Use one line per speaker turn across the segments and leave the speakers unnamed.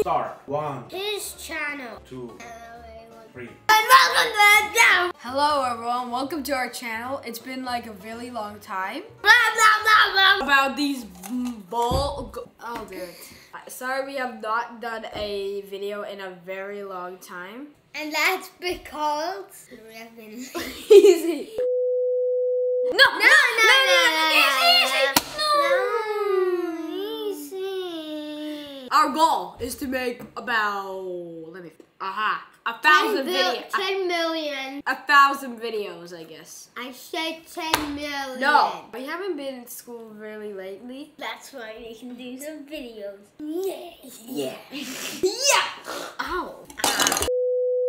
Start. One,
His channel.
two, three.
And welcome to the show.
Hello everyone, welcome to our channel. It's been like a really long time.
Blah blah blah blah.
About these ball. Oh dude. Sorry we have not done a video in a very long time.
And that's because we have been.
Easy. No,
No, no, no, no,
Easy, easy.
no, easy.
Our goal is to make about let me aha a thousand videos.
Ten million.
A thousand videos, I guess.
I said ten million.
No, we haven't been in school really lately.
That's why we can do some videos. Yeah.
Yeah. yeah. Ow.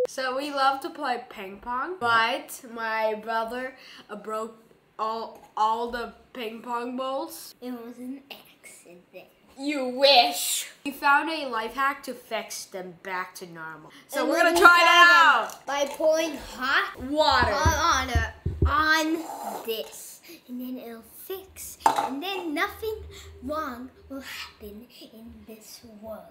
So we love to play ping pong, but my brother uh, broke all all the ping pong balls.
It was an accident.
You wish. We found a life hack to fix them back to normal. So
And
we're gonna try it out.
By pouring hot
Water.
on on on this, and then it'll fix, and then nothing wrong will happen in this world,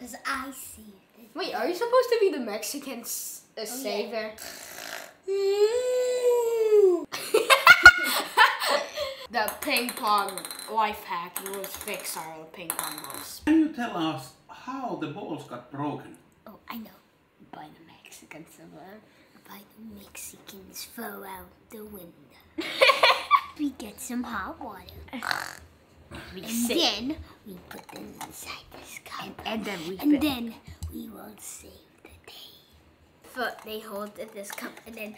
cause I see it.
Wait, are you supposed to be the Mexican s- uh,
Oh,
savior? the ping pong life hack will fix our ping pong balls.
Can you tell us how the balls got broken?
Oh, I know. By the Mexicans, by the Mexicans throw out the window. we get some hot water.
We
And then we put them inside this cup.
and then we
And then we will save the day. But they hold this cup and then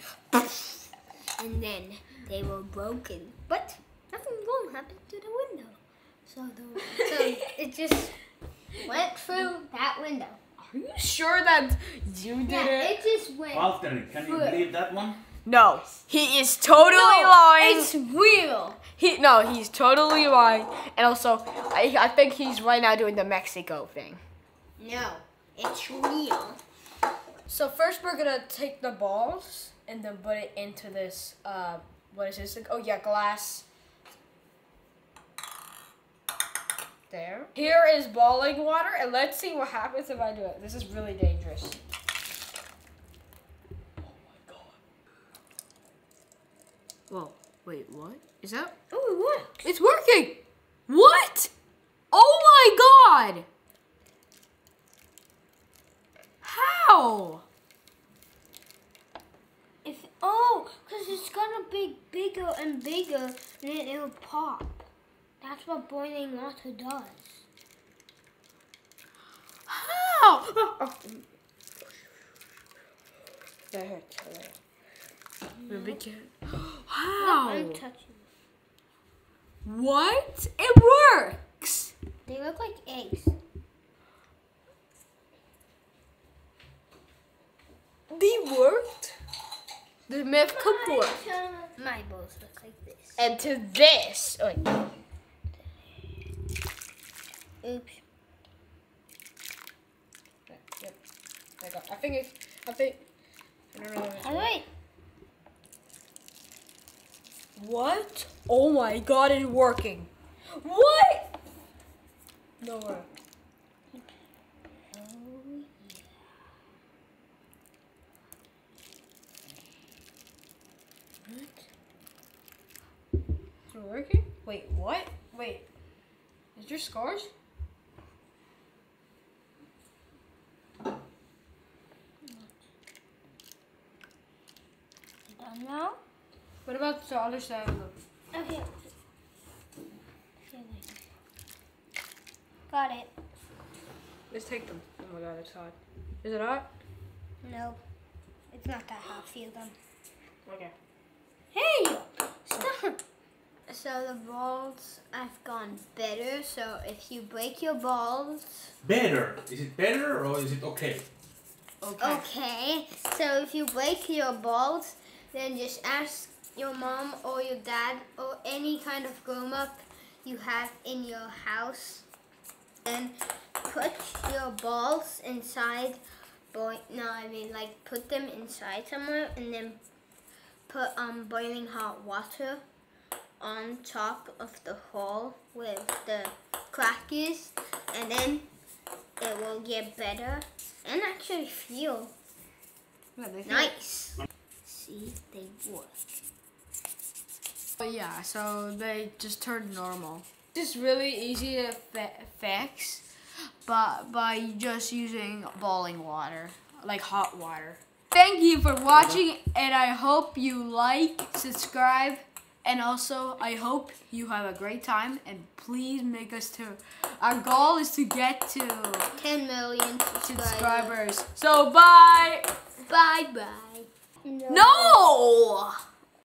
and then they were broken. But nothing wrong happened to the window. So the so it just went through that window.
Are you sure that you did
Yeah,
it?
it just went.
Walter, can you believe that one?
No, he is totally
No,
lying.
It's real.
He no, he's totally lying. And also, I, I think he's right now doing the Mexico thing.
No, it's real.
So first we're gonna take the balls and then put it into this. Uh, what is this? Oh yeah, glass. There. Here is boiling water, and let's see what happens if I do it. This is really dangerous. Oh my god. Whoa, wait, what? Is that?
Oh, it works.
It's working! What? Oh my god! How?
If oh, cause it's gonna be bigger and bigger, and then it'll pop. That's what boiling water does.
How? That hurts. A Maybe can. How?
I'm touching.
What? It works.
They look like eggs.
They worked. The myth could work.
My balls look like this.
And to this. Oh,
Oops.
Yep. I got. I think it's. I think. I don't know.
All right.
What? Oh my god, it's working. What? No way. Oh, what? Is it working? Wait, what? Wait. Is there scars?
Done now.
What about the other side of the...
Okay. Got it.
Let's take them. Oh my god, it's hot. Is it hot?
No, it's not that hot. Feel them.
Okay.
Hey! Stop! So the balls have gone better. So if you break your balls,
Better. Is it better or is it okay?
Okay.
okay. So if you break your balls, then just ask your mom or your dad or any kind of grown up you have in your house. And put your balls inside. Boy, no, I mean like put them inside somewhere and then put um boiling hot water on top of the hole where the crack is, and then it will get better and actually feel
Yeah, feel-
nice. See, they work.
But yeah, so they just turned normal. It's really easy to fix, but by just using boiling water, like hot water. Thank you for watching, and I hope you like, subscribe, and also I hope you have a great time. And please make us to. Our goal is to get to
10 million subscribers.
subscribers. So bye.
Bye bye.
No.